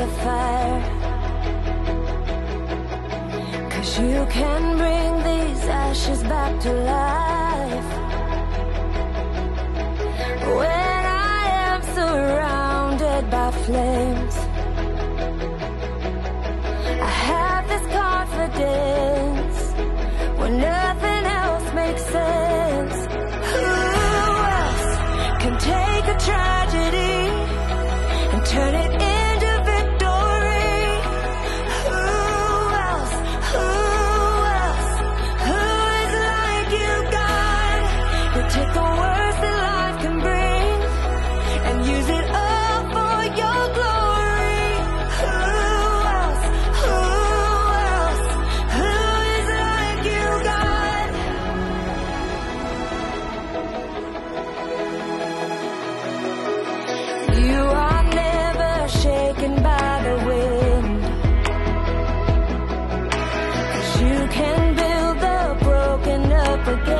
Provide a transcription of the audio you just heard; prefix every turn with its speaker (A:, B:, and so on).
A: the fire. Cause you can bring these ashes back to life. When I am surrounded by flames I have this confidence When nothing else makes sense. Who else can take a tragedy And turn it again.